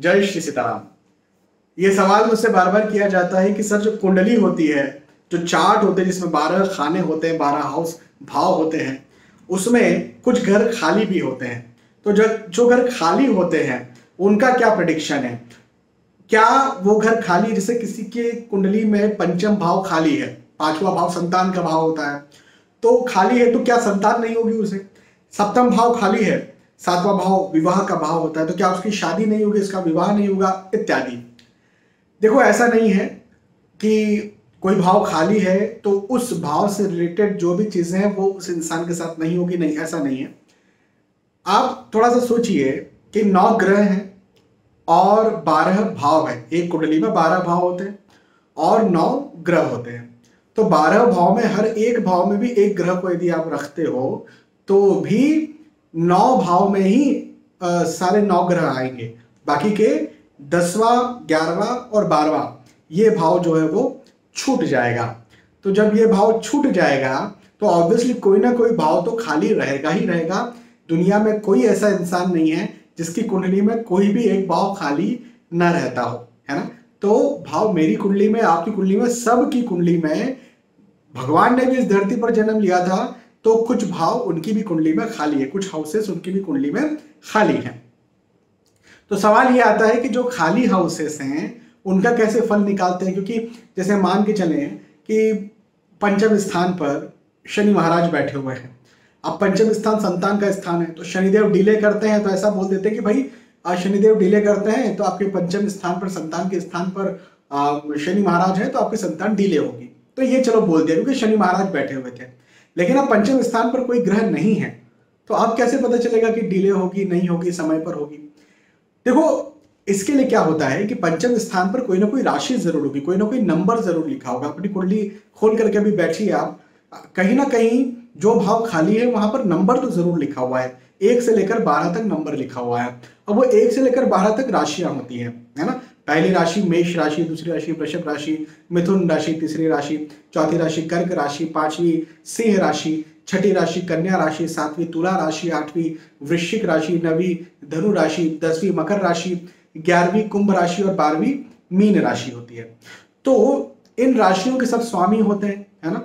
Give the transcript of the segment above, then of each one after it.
जय श्री सीताराम। ये सवाल मुझसे बार बार किया जाता है कि सर, जो कुंडली होती है, जो चार्ट होते हैं, जिसमें बारह खाने होते हैं, बारह हाउस भाव होते हैं, उसमें कुछ घर खाली भी होते हैं। तो जो जो घर खाली होते हैं, उनका क्या प्रडिक्शन है? क्या वो घर खाली जैसे किसी के कुंडली में पंचम भाव खाली है? पांचवा भाव संतान का भाव होता है। तो खाली है तो क्या संतान नहीं होगी उसे? सप्तम भाव खाली है। सातवां भाव, विवाह का भाव होता है तो क्या उसकी शादी नहीं होगी, इसका विवाह नहीं होगा, इत्यादि। देखो, ऐसा नहीं है कि कोई भाव खाली है तो उस भाव से रिलेटेड जो भी चीज़ें हैं, वो उस इंसान के साथ नहीं होगी, नहीं, ऐसा नहीं है। आप थोड़ा सा सोचिए कि नौ ग्रह हैं और बारह भाव है, एक कुंडली में बारह भाव होते हैं और नौ ग्रह होते हैं। तो बारह भाव में, हर एक भाव में भी एक ग्रह को यदि आप रखते हो तो भी नौ भाव में ही आ, सारे नौ ग्रह आएँगे। बाकी के दसवा ग्यारहवा और बारहवा ये भाव जो है वो छूट जाएगा। तो जब ये भाव छूट जाएगा तो ऑब्वियसली कोई ना कोई भाव तो खाली रहेगा ही रहेगा। दुनिया में कोई ऐसा इंसान नहीं है जिसकी कुंडली में कोई भी एक भाव खाली ना रहता हो है ना? तो भाव मेरी कुंडली में आपकी कुंडली में सबकी कुंडली में भगवान ने भी इस धरती पर जन्म लिया था तो कुछ भाव उनकी भी कुंडली में खाली है, कुछ हाउसेस उनकी भी कुंडली में खाली है। तो सवाल ये आता है कि जो खाली हाउसेस हैं, उनका कैसे फल निकालते हैं? क्योंकि जैसे मान के चले कि पंचम स्थान पर शनि महाराज बैठे हुए हैं। अब पंचम स्थान संतान का स्थान है तो शनिदेव डिले करते हैं तो ऐसा बोल देते हैं कि भाई शनिदेव डिले करते हैं तो आपके पंचम स्थान पर संतान के स्थान पर शनि महाराज है तो आपकी संतान डिले होगी। तो ये चलो बोल दिया, क्योंकि शनि महाराज बैठे हुए थे। लेकिन अब पंचम स्थान पर कोई ग्रह नहीं है तो आप कैसे पता चलेगा कि डिले होगी, नहीं होगी, समय पर होगी? देखो, इसके लिए क्या होता है कि पंचम स्थान पर कोई ना कोई राशि ज़रूर होगी, कोई ना कोई नंबर ज़रूर लिखा होगा। अपनी कुंडली खोल करके अभी बैठिए आप। कहीं ना कहीं जो भाव खाली है, वहाँ पर नंबर तो ज़रूर लिखा हुआ है। एक से लेकर बारह तक नंबर लिखा हुआ है। अब वो एक से लेकर बारह तक राशियाँ होती है है ना? पहली राशि मेष राशि, दूसरी राशि वृषभ राशि, मिथुन राशि, तीसरी राशि, चौथी राशि कर्क राशि, पांचवी सिंह राशि, छठी राशि कन्या राशि, सातवीं तुला राशि, आठवीं वृश्चिक राशि, नवी धनु राशि, दसवीं मकर राशि, ग्यारहवीं कुंभ राशि और बारहवीं मीन राशि होती है। तो इन राशियों के सब स्वामी होते हैं, है ना?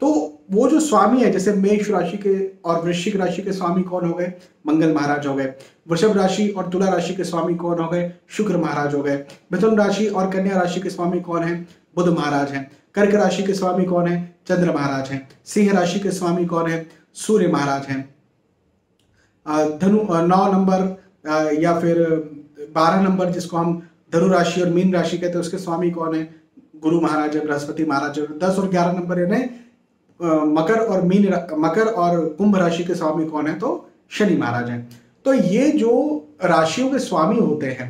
तो वो जो स्वामी है, जैसे मेष राशि के और वृश्चिक राशि के स्वामी कौन हो गए? मंगल महाराज हो गए। वृषभ राशि और तुला राशि के स्वामी कौन हो गए? शुक्र महाराज हो गए। मिथुन राशि और कन्या राशि के स्वामी कौन है? बुध महाराज हैं। कर्क राशि के स्वामी कौन है? चंद्र महाराज हैं। सिंह राशि के स्वामी कौन है? सूर्य महाराज हैं। धनु नौ नंबर या फिर बारह नंबर जिसको हम धनु राशि और मीन राशि कहते हैं, उसके स्वामी कौन है? गुरु महाराज है, बृहस्पति महाराज है। दस और ग्यारह नंबर यानी मकर और मीन मकर और कुंभ राशि के स्वामी कौन है? तो शनि महाराज हैं। तो ये जो राशियों के स्वामी होते हैं,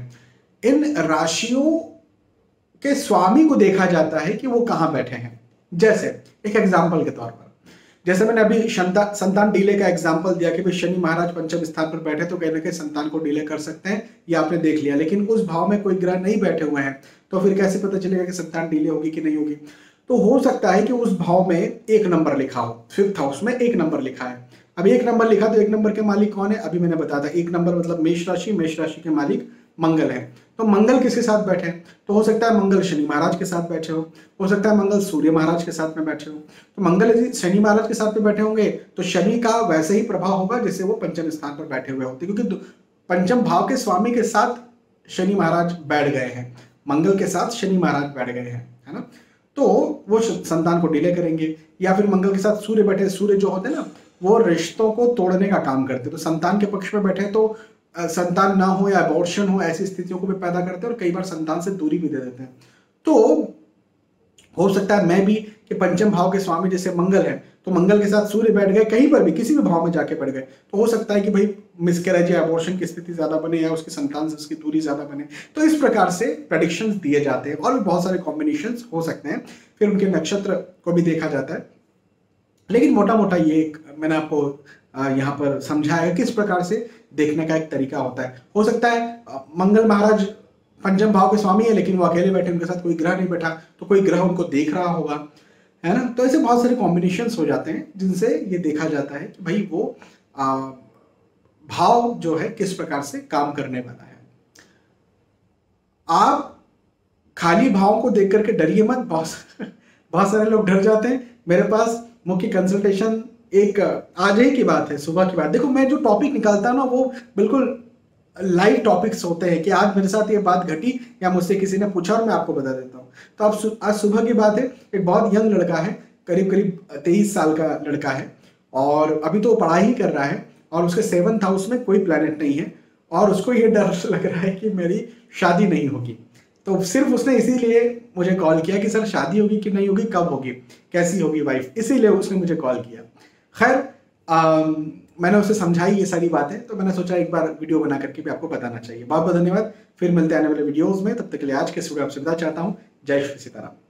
इन राशियों के स्वामी को देखा जाता है कि वो कहाँ बैठे हैं। जैसे, एक एग्ज़ाम्पल के तौर पर। जैसे मैंने अभी संतान डीले का एग्ज़ाम्पल दिया कि भाई शनि महाराज पंचम स्थान पर बैठे तो कहीं ना कहीं संतान को डीले कर सकते हैं, ये आपने देख लिया। लेकिन उस भाव में कोई ग्रह नहीं बैठे हुए हैं तो फिर कैसे पता चलेगा कि संतान डीले होगी कि नहीं होगी? तो हो सकता है कि उस भाव में एक नंबर लिखा हो फिफ्थ हाउस में एक नंबर लिखा है। अब एक नंबर लिखा तो एक नंबर के मालिक कौन है? अभी मैंने बताया था, एक नंबर मतलब मेष राशि मेष राशि के मालिक मंगल है। तो मंगल किसके साथ बैठे? तो हो सकता है मंगल शनि महाराज के साथ बैठे हो हो सकता है मंगल सूर्य महाराज के साथ में बैठे हो। तो मंगल यदि शनि महाराज के साथ में बैठे होंगे तो शनि का वैसे ही प्रभाव होगा जैसे वो पंचम स्थान पर बैठे हुए होते क्योंकि पंचम भाव के स्वामी के साथ शनि महाराज बैठ गए हैं। मंगल के साथ शनि महाराज बैठ गए हैं, है ना? तो वो संतान को डिले करेंगे, या फिर मंगल के साथ सूर्य बैठे, सूर्य जो होते हैं ना, वो रिश्तों को तोड़ने का काम करते तो संतान के पक्ष में बैठे तो संतान ना हो या अबॉर्शन हो, ऐसी स्थितियों को भी पैदा करते हैं और कई बार संतान से दूरी भी दे देते हैं। तो हो सकता है मैं भी कि पंचम भाव के स्वामी जैसे मंगल है तो मंगल के साथ सूर्य बैठ गए, कहीं पर भी, किसी भी भाव में जाके बैठ गए तो हो सकता है कि भाई मिसकैरेज या अबॉर्शन की स्थिति ज़्यादा बने या उसकी संतान से उसकी दूरी ज़्यादा बने। तो इस प्रकार से प्रडिक्शन दिए जाते हैं और भी बहुत सारे कॉम्बिनेशन हो सकते हैं, फिर उनके नक्षत्र को भी देखा जाता है। लेकिन मोटा मोटा ये मैंने आपको यहाँ पर समझाया किस प्रकार से देखने का एक तरीका होता है। हो सकता है मंगल महाराज पंचम भाव के स्वामी है लेकिन वो अकेले बैठे उनके साथ कोई ग्रह नहीं बैठा तो कोई ग्रह उनको देख रहा होगा है ना? तो ऐसे बहुत सारे कॉम्बिनेशन हो जाते हैं जिनसे ये देखा जाता है कि भाई वो आ, भाव जो है किस प्रकार से काम करने वाला है। आप खाली भाव को देख करके डरिए मत बहुत बहुत सारे लोग डर जाते हैं। मेरे पास मुख्य कंसल्टेशन एक आज ही की बात है सुबह की बात। देखो मैं जो टॉपिक निकालता हूँ ना वो बिल्कुल लाइव टॉपिक्स होते हैं कि आज मेरे साथ ये बात घटी या मुझसे किसी ने पूछा और मैं आपको बता देता हूँ। तो अब आज सुबह की बात है। एक बहुत यंग लड़का है करीब करीब तेईस साल का लड़का है और अभी तो वो पढ़ाई ही कर रहा है और उसके सेवन्थ हाउस में कोई प्लानट नहीं है और उसको ये डर लग रहा है कि मेरी शादी नहीं होगी। तो सिर्फ़ उसने इसीलिए मुझे कॉल किया कि, सर, शादी होगी कि नहीं होगी? कब होगी? कैसी होगी वाइफ इसीलिए उसने मुझे कॉल किया। खैर मैंने उसे समझाई ये सारी बातें तो मैंने सोचा एक बार वीडियो बना करके भी आपको बताना चाहिए। बहुत बहुत धन्यवाद। फिर मिलते आने वाले वीडियोज़ में। तब तक के लिए आज के स्टूडियो आपसे विदा चाहता हूँ। जय श्री सीताराम।